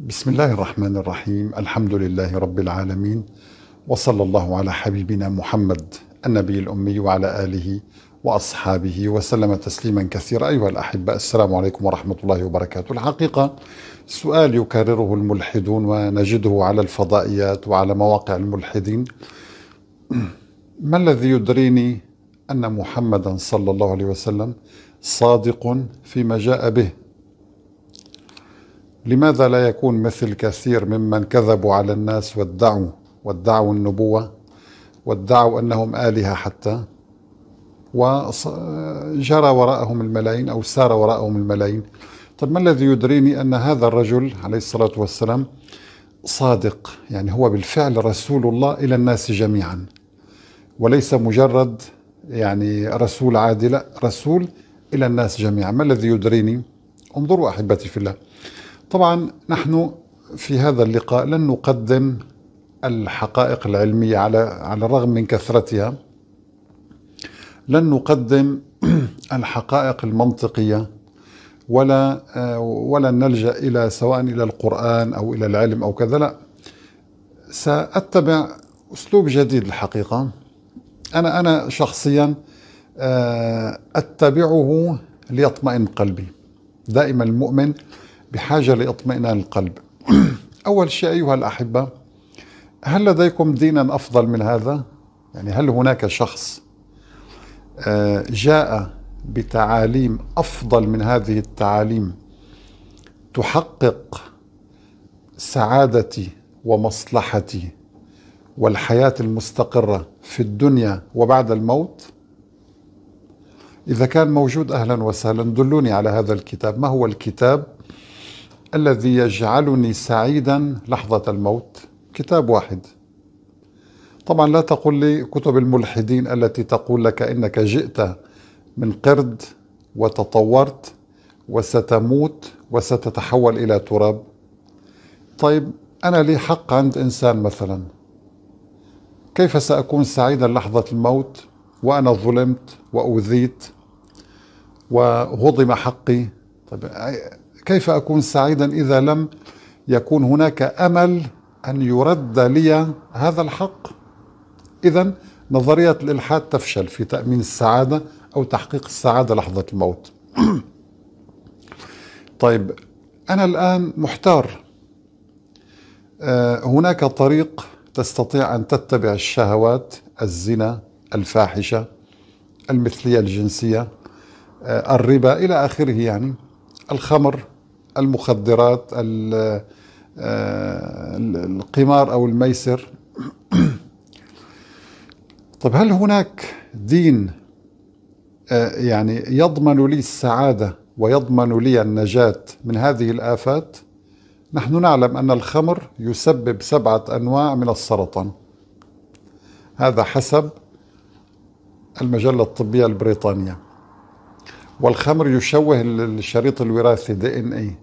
بسم الله الرحمن الرحيم الحمد لله رب العالمين وصلى الله على حبيبنا محمد النبي الأمي وعلى آله وأصحابه وسلم تسليما كثيرا أيها الأحبة السلام عليكم ورحمة الله وبركاته الحقيقة سؤال يكرره الملحدون ونجده على الفضائيات وعلى مواقع الملحدين ما الذي يدريني أن محمدا صلى الله عليه وسلم صادق فيما جاء به لماذا لا يكون مثل كثير ممن كذبوا على الناس وادعوا وادعوا النبوة وادعوا أنهم آلهة حتى؟ وجرى وراءهم الملايين أو سار وراءهم الملايين. طيب ما الذي يدريني أن هذا الرجل عليه الصلاة والسلام صادق؟ يعني هو بالفعل رسول الله إلى الناس جميعا وليس مجرد يعني رسول عادي لا رسول إلى الناس جميعا. ما الذي يدريني؟ انظروا أحبتي في الله. طبعا نحن في هذا اللقاء لن نقدم الحقائق العلمية على على الرغم من كثرتها. لن نقدم الحقائق المنطقية ولا ولا نلجأ إلى سواء إلى القرآن أو إلى العلم أو كذا لا. سأتبع أسلوب جديد الحقيقة. أنا أنا شخصيا أتبعه ليطمئن قلبي. دائما المؤمن بحاجة لإطمئنان القلب أول شيء أيها الأحبة هل لديكم دينا أفضل من هذا؟ يعني هل هناك شخص جاء بتعاليم أفضل من هذه التعاليم تحقق سعادتي ومصلحتي والحياة المستقرة في الدنيا وبعد الموت؟ إذا كان موجود أهلا وسهلا دلوني على هذا الكتاب ما هو الكتاب الذي يجعلني سعيدا لحظة الموت. كتاب واحد. طبعا لا تقل لي كتب الملحدين التي تقول لك إنك جئت من قرد وتطورت وستموت وستتحول إلى تراب. طيب أنا لي حق عند إنسان مثلا. كيف سأكون سعيدا لحظة الموت؟ وأنا ظلمت وأوذيت وهضم حقي؟ طيب كيف أكون سعيدا إذا لم يكون هناك أمل أن يرد لي هذا الحق؟ اذا نظرية الإلحاد تفشل في تأمين السعادة أو تحقيق السعادة لحظة الموت. طيب أنا الآن محتار. هناك طريق تستطيع أن تتبع الشهوات الزنا الفاحشة المثلية الجنسية الربا إلى آخره يعني الخمر المخدرات القمار أو الميسر. طيب هل هناك دين يعني يضمن لي السعادة ويضمن لي النجاة من هذه الآفات؟ نحن نعلم أن الخمر يسبب سبعة أنواع من السرطان. هذا حسب المجلة الطبية البريطانية. والخمر يشوه الشريط الوراثي دي إن اي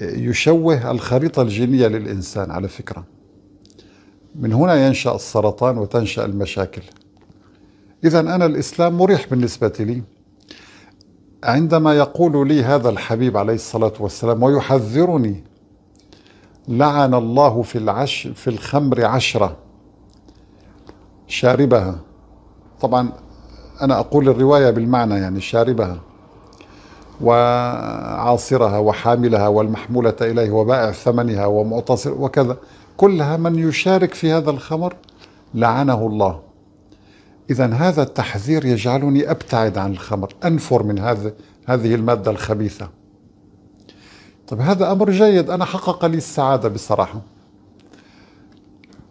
يشوه الخريطة الجينية للإنسان على فكرة. من هنا ينشأ السرطان وتنشأ المشاكل. إذا أنا الإسلام مريح بالنسبة لي. عندما يقول لي هذا الحبيب عليه الصلاة والسلام ويحذرني لعن الله في العش في الخمر عشرة شاربها. طبعا أنا أقول الرواية بالمعنى يعني شاربها. وعاصرها وحاملها والمحمولة إليه وبائع ثمنها ومعتصر وكذا. كلها من يشارك في هذا الخمر لعنه الله. إذا هذا التحذير يجعلني أبتعد عن الخمر أنفر من هذا هذه المادة الخبيثة. طيب هذا أمر جيد. أنا حقق لي السعادة بصراحة.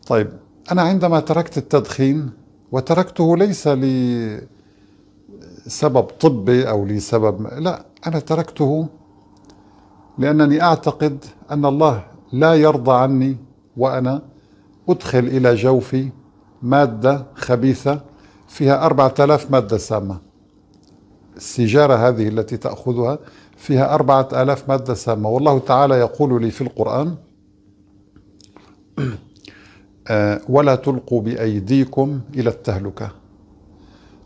طيب أنا عندما تركت التدخين وتركته ليس لسبب طبي أو لسبب لا أنا تركته لأنني أعتقد أن الله لا يرضى عني وأنا أدخل إلى جوفي مادة خبيثة فيها أربعة آلاف مادة سامة. السيجارة هذه التي تأخذها فيها أربعة آلاف مادة سامة. والله تعالى يقول لي في القرآن ولا تلقوا بأيديكم إلى التهلكة.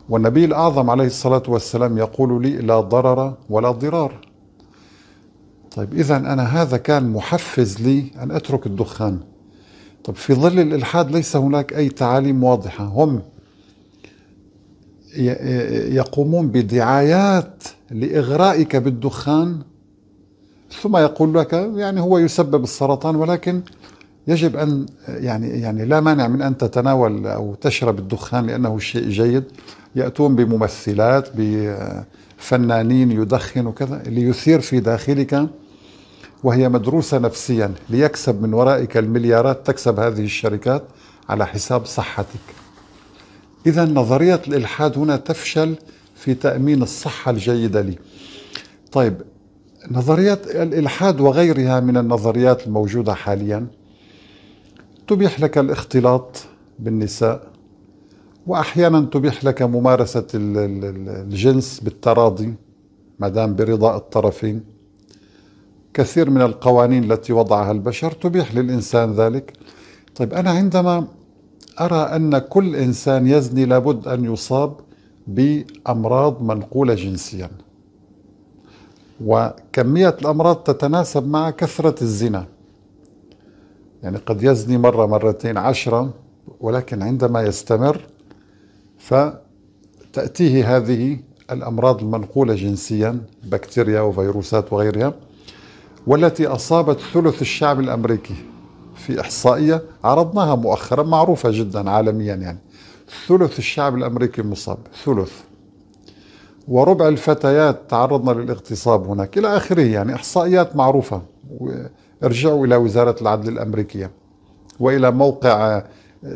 والنبي الأعظم عليه الصلاة والسلام يقول لي لا ضرر ولا ضرار. طيب إذا أنا هذا كان محفز لي أن أترك الدخان. طب في ظل الإلحاد ليس هناك أي تعاليم واضحة. هم يقومون بدعايات لإغرائك بالدخان ثم يقول لك يعني هو يسبب السرطان ولكن يجب أن يعني يعني لا مانع من أن تتناول أو تشرب الدخان لأنه شيء جيد يأتون بممثلات بفنانين يدخن وكذا ليثير في داخلك وهي مدروسة نفسيا ليكسب من ورائك المليارات تكسب هذه الشركات على حساب صحتك. إذا نظرية الإلحاد هنا تفشل في تأمين الصحة الجيدة لي. طيب نظريات الإلحاد وغيرها من النظريات الموجودة حاليا تبيح لك الاختلاط بالنساء وأحيانا تبيح لك ممارسة الجنس بالتراضي ما دام برضاء الطرفين. كثير من القوانين التي وضعها البشر تبيح للإنسان ذلك. طيب أنا عندما أرى أن كل إنسان يزني لابد أن يصاب بأمراض منقولة جنسيا وكمية الأمراض تتناسب مع كثرة الزنا. يعني قد يزني مرة مرتين عشرة ولكن عندما يستمر فتأتيه هذه الأمراض المنقولة جنسيا بكتيريا وفيروسات وغيرها والتي أصابت ثلث الشعب الأمريكي في إحصائية عرضناها مؤخرا معروفة جدا عالميا يعني. ثلث الشعب الأمريكي مصاب ثلث. وربع الفتيات تعرضنا للاغتصاب هناك إلى آخره يعني إحصائيات معروفة. ارجعوا إلى وزارة العدل الأمريكية وإلى موقع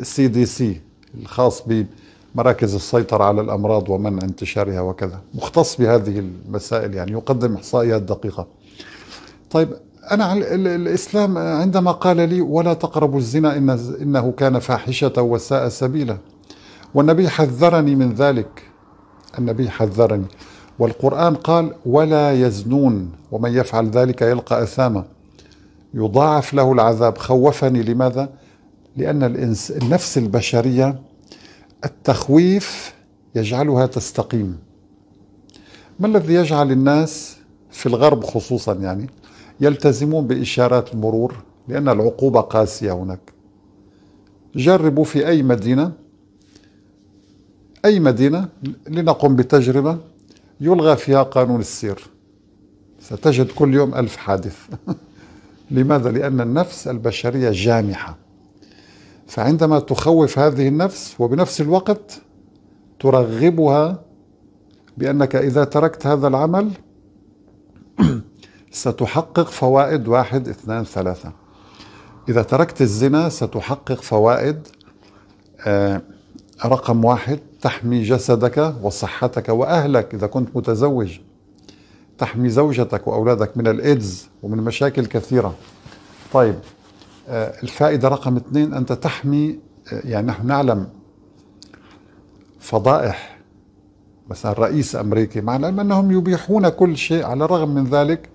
CDC الخاص بمراكز السيطرة على الأمراض ومنع انتشارها وكذا. مختص بهذه المسائل يعني يقدم إحصائيات دقيقة. طيب أنا الإسلام عندما قال لي ولا تقربوا الزنا إن إنه كان فاحشة وساء سبيلا. والنبي حذرني من ذلك. النبي حذرني. والقرآن قال ولا يزنون ومن يفعل ذلك يلقى أثاما. يضاعف له العذاب خوفني. لماذا؟ لأن الإنس النفس البشرية التخويف يجعلها تستقيم. ما الذي يجعل الناس في الغرب خصوصا يعني يلتزمون بإشارات المرور؟ لأن العقوبة قاسية هناك. جربوا في أي مدينة أي مدينة لنقم بتجربة يلغى فيها قانون السير. ستجد كل يوم ألف حادث. لماذا؟ لأن النفس البشرية جامحة. فعندما تخوف هذه النفس وبنفس الوقت ترغبها بأنك إذا تركت هذا العمل ستحقق فوائد واحد اثنان ثلاثة. إذا تركت الزنا ستحقق فوائد آه، رقم واحد تحمي جسدك وصحتك وأهلك إذا كنت متزوج. تحمي زوجتك وأولادك من الإيدز ومن مشاكل كثيرة. طيب آه، الفائدة رقم اثنين أنت تحمي آه، يعني نحن نعلم فضائح مثلا رئيس أمريكي مع العلم أنهم يبيحون كل شيء على الرغم من ذلك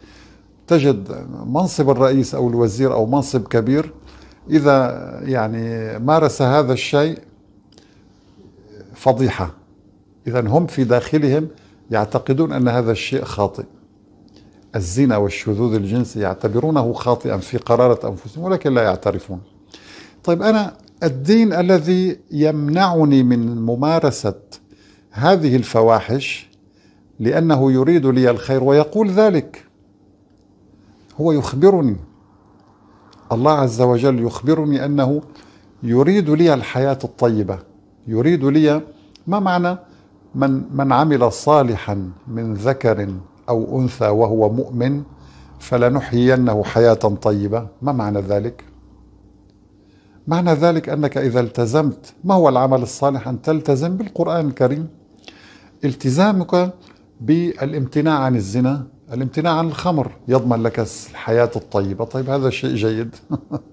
تجد منصب الرئيس أو الوزير أو منصب كبير إذا يعني مارس هذا الشيء فضيحة. إذا هم في داخلهم يعتقدون أن هذا الشيء خاطئ. الزنا والشذوذ الجنسي يعتبرونه خاطئا في قرارة أنفسهم ولكن لا يعترفون. طيب أنا الدين الذي يمنعني من ممارسة هذه الفواحش لأنه يريد لي الخير ويقول ذلك هو يخبرني. الله عز وجل يخبرني أنه يريد لي الحياة الطيبة يريد لي ما معنى؟ من من عمل صالحا من ذكر أو أنثى وهو مؤمن فلنحيينه حياة طيبة. ما معنى ذلك؟ معنى ذلك أنك إذا التزمت ما هو العمل الصالح؟ أن تلتزم بالقرآن الكريم. التزامك بالامتناع عن الزنا الامتناع عن الخمر. يضمن لك الحياة الطيبة. طيب هذا شيء جيد.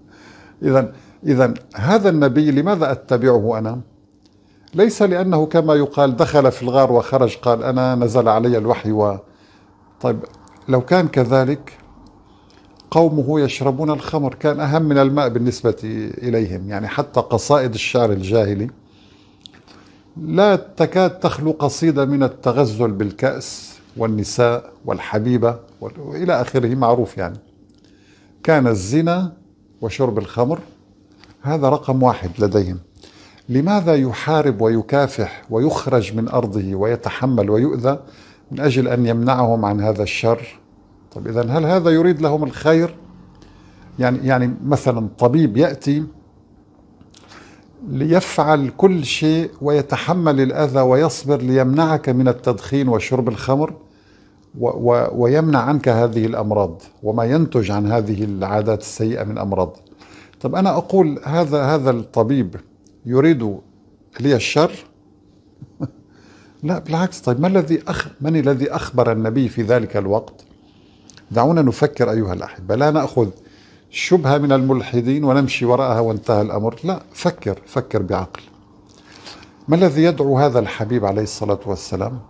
اذا اذا هذا النبي لماذا أتبعه أنا؟ ليس لأنه كما يقال دخل في الغار وخرج قال أنا نزل علي الوحي و. طيب لو كان كذلك قومه يشربون الخمر كان أهم من الماء بالنسبة إليهم يعني حتى قصائد الشعر الجاهلي لا تكاد تخلو قصيدة من التغزل بالكأس والنساء والحبيبة وإلى آخره معروف يعني. كان الزنا وشرب الخمر هذا رقم واحد لديهم. لماذا يحارب ويكافح ويخرج من أرضه ويتحمل ويؤذى من أجل أن يمنعهم عن هذا الشر؟ طب إذا هل هذا يريد لهم الخير؟ يعني يعني مثلا طبيب يأتي ليفعل كل شيء ويتحمل الأذى ويصبر ليمنعك من التدخين وشرب الخمر ويمنع عنك هذه الأمراض وما ينتج عن هذه العادات السيئة من أمراض. طب أنا أقول هذا هذا الطبيب يريد لي الشر؟ لا بالعكس. طيب ما الذي أخ من الذي أخبر النبي في ذلك الوقت؟ دعونا نفكر أيها الأحبة. لا نأخذ شبهة من الملحدين ونمشي وراءها وانتهى الأمر. لا فكر فكر بعقل. ما الذي يدعو هذا الحبيب عليه الصلاة والسلام؟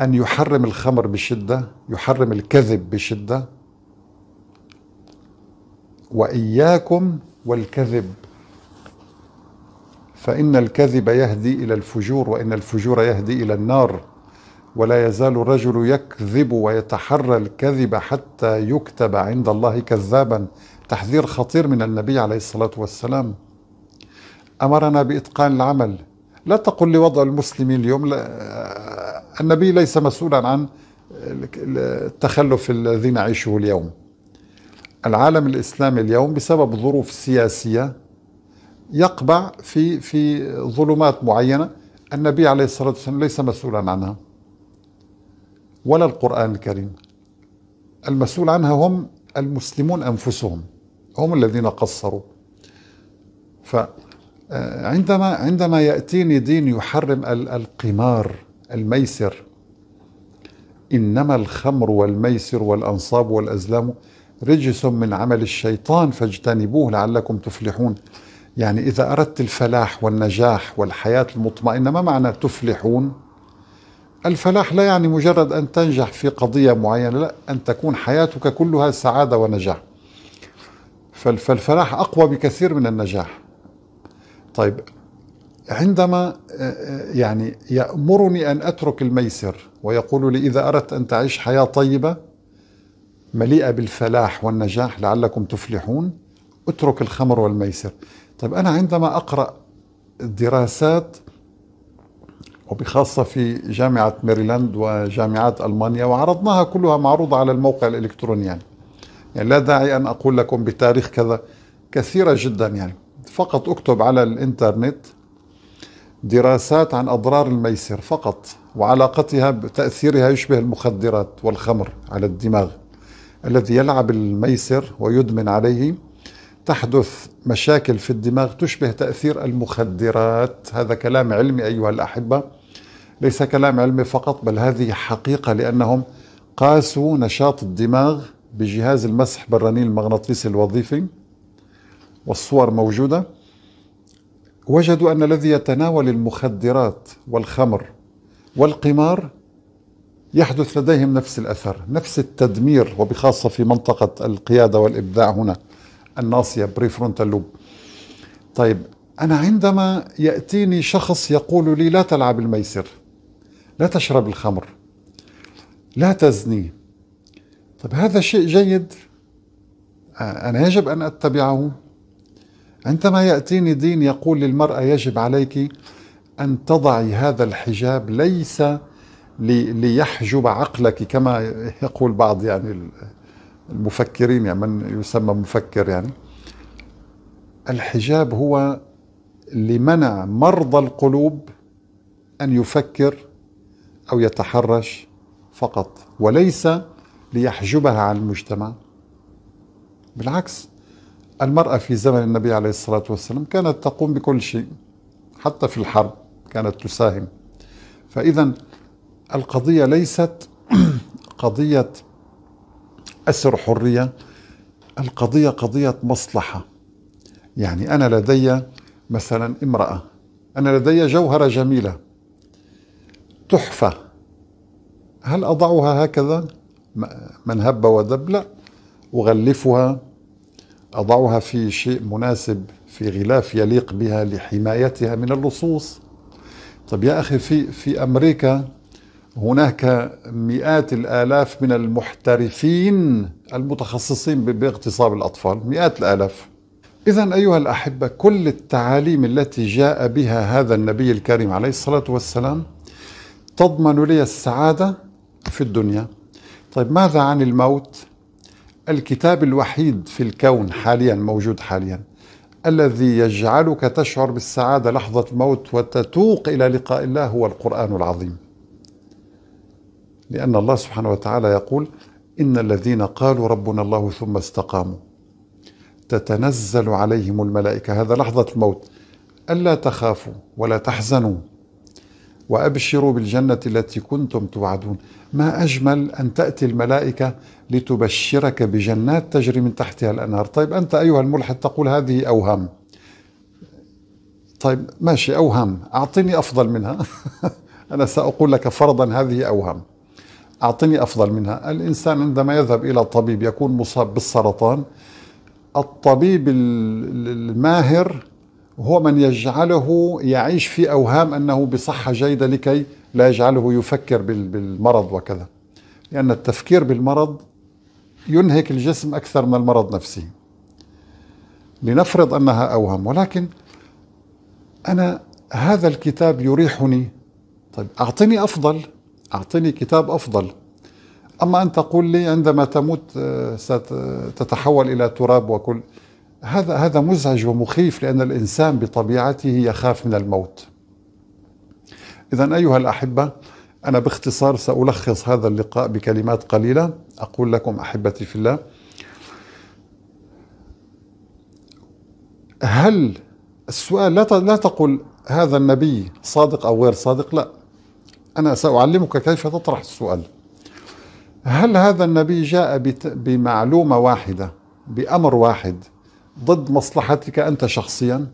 أن يحرم الخمر بشدة يحرم الكذب بشدة. وإياكم والكذب. فإن الكذب يهدي إلى الفجور وإن الفجور يهدي إلى النار ولا يزال الرجل يكذب ويتحرى الكذب حتى يكتب عند الله كذابا تحذير خطير من النبي عليه الصلاة والسلام. أمرنا بإتقان العمل. لا تقل لوضع المسلمين اليوم لا النبي ليس مسؤولا عن التخلف الذي نعيشه اليوم. العالم الإسلامي اليوم بسبب ظروف سياسية يقبع في في ظلمات معينة النبي عليه الصلاة والسلام ليس مسؤولا عنها ولا القرآن الكريم. المسؤول عنها هم المسلمون أنفسهم هم الذين قصروا. فعندما عندما يأتيني دين يحرم القمار الميسر إنما الخمر والميسر والأنصاب والأزلام رجس من عمل الشيطان فاجتنبوه لعلكم تفلحون. يعني إذا أردت الفلاح والنجاح والحياة المطمئنة ما معنى تفلحون؟ الفلاح لا يعني مجرد أن تنجح في قضية معينة لا أن تكون حياتك كلها سعادة ونجاح. فالفلاح أقوى بكثير من النجاح. طيب عندما يعني يأمرني أن أترك الميسر ويقول لي إذا أردت أن تعيش حياة طيبة مليئة بالفلاح والنجاح لعلكم تفلحون أترك الخمر والميسر. طيب أنا عندما أقرأ دراسات وبخاصة في جامعة ميريلاند وجامعات ألمانيا وعرضناها كلها معروضة على الموقع الإلكتروني يعني, يعني لا داعي أن أقول لكم بتاريخ كذا كثيرة جدا يعني. فقط أكتب على الإنترنت دراسات عن أضرار الميسر فقط وعلاقتها بتأثيرها يشبه المخدرات والخمر على الدماغ الذي يلعب الميسر ويدمن عليه. تحدث مشاكل في الدماغ تشبه تأثير المخدرات. هذا كلام علمي أيها الأحبة. ليس كلام علمي فقط بل هذه حقيقة لأنهم قاسوا نشاط الدماغ بجهاز المسح بالرنين المغناطيسي الوظيفي والصور موجودة. وجدوا أن الذي يتناول المخدرات والخمر والقمار يحدث لديهم نفس الأثر نفس التدمير وبخاصة في منطقة القيادة والإبداع هنا. الناصية prefrontal lobe طيب أنا عندما يأتيني شخص يقول لي لا تلعب الميسر لا تشرب الخمر لا تزني. طيب هذا شيء جيد. أنا يجب أن أتبعه. عندما يأتيني دين يقول للمرأة يجب عليك أن تضعي هذا الحجاب ليس ليحجب عقلك كما يقول بعض يعني المفكرين يعني من يسمى مفكر يعني. الحجاب هو لمنع مرضى القلوب أن يفكر أو يتحرش فقط وليس ليحجبها عن المجتمع. بالعكس المرأة في زمن النبي عليه الصلاة والسلام كانت تقوم بكل شيء حتى في الحرب كانت تساهم. فإذا القضية ليست قضية أسر حرية. القضية قضية مصلحة. يعني أنا لدي مثلا امرأة أنا لدي جوهرة جميلة. تحفة. هل أضعها هكذا؟ من هب ودب؟ لا. أغلفها. أضعها في شيء مناسب في غلاف يليق بها لحمايتها من اللصوص. طب يا أخي في في أمريكا هناك مئات الآلاف من المحترفين المتخصصين باغتصاب الأطفال. مئات الآلاف. اذا أيها الأحبة كل التعاليم التي جاء بها هذا النبي الكريم عليه الصلاة والسلام تضمن لي السعادة في الدنيا. طيب ماذا عن الموت؟ الكتاب الوحيد في الكون حاليا موجود حاليا الذي يجعلك تشعر بالسعادة لحظة الموت وتتوق إلى لقاء الله هو القرآن العظيم. لأن الله سبحانه وتعالى يقول إن الذين قالوا ربنا الله ثم استقاموا. تتنزل عليهم الملائكة. هذا لحظة الموت. ألا تخافوا ولا تحزنوا وأبشروا بالجنة التي كنتم توعدون. ما أجمل أن تأتي الملائكة لتبشرك بجنات تجري من تحتها الأنهار. طيب أنت أيها الملحد تقول هذه أوهام. طيب ماشي أوهام. أعطني أفضل منها. أنا سأقول لك فرضا هذه أوهام. أعطني أفضل منها. الإنسان عندما يذهب إلى الطبيب يكون مصاب بالسرطان الطبيب الماهر هو من يجعله يعيش في أوهام أنه بصحة جيدة لكي لا يجعله يفكر بالمرض وكذا. لأن التفكير بالمرض ينهك الجسم أكثر من المرض نفسه. لنفرض أنها أوهام ولكن أنا هذا الكتاب يريحني. طيب أعطني أفضل. أعطني كتاب أفضل. أما أن تقول لي عندما تموت آه، ستتحول إلى تراب وكل هذا هذا مزعج ومخيف لأن الإنسان بطبيعته يخاف من الموت. إذا أيها الأحبة أنا باختصار سألخص هذا اللقاء بكلمات قليلة. أقول لكم أحبتي في الله هل السؤال لا لا تقل هذا النبي صادق أو غير صادق لا. أنا سأعلمك كيف تطرح السؤال. هل هذا النبي جاء بمعلومة واحدة بأمر واحد ضد مصلحتك أنت شخصيا؟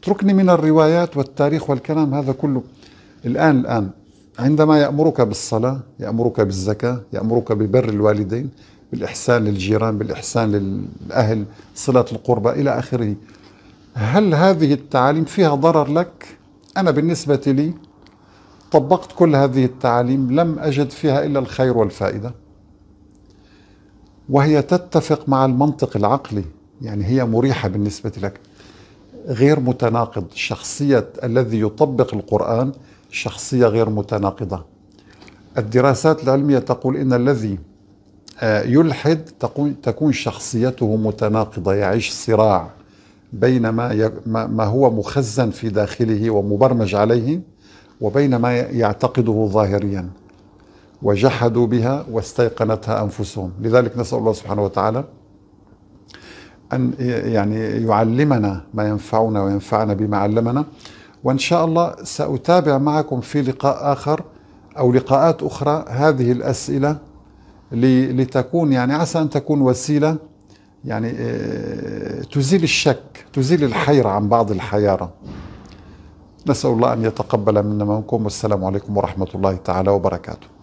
اتركني من الروايات والتاريخ والكلام هذا كله. الآن الآن عندما يأمرك بالصلاة يأمرك بالزكاة يأمرك ببر الوالدين بالإحسان للجيران بالإحسان للأهل صلة القربى إلى آخره هل هذه التعاليم فيها ضرر لك؟ أنا بالنسبة لي طبقت كل هذه التعاليم لم أجد فيها إلا الخير والفائدة. وهي تتفق مع المنطق العقلي يعني هي مريحة بالنسبة لك. غير متناقض شخصية الذي يطبق القرآن شخصية غير متناقضة. الدراسات العلمية تقول إن الذي آه، يلحد تكون شخصيته متناقضة يعيش صراع بين ما, ما هو مخزن في داخله ومبرمج عليه وبين ما يعتقده ظاهريا. وجحدوا بها واستيقنتها أنفسهم. لذلك نسأل الله سبحانه وتعالى أن يعني يعلمنا ما ينفعنا وينفعنا بما علمنا. وإن شاء الله سأتابع معكم في لقاء آخر أو لقاءات أخرى هذه الأسئلة لتكون يعني عسى أن تكون وسيلة. يعني آه، تزيل الشك تزيل الحيرة عن بعض الحيارة. نسأل الله أن يتقبل منا منكم والسلام عليكم ورحمة الله تعالى وبركاته.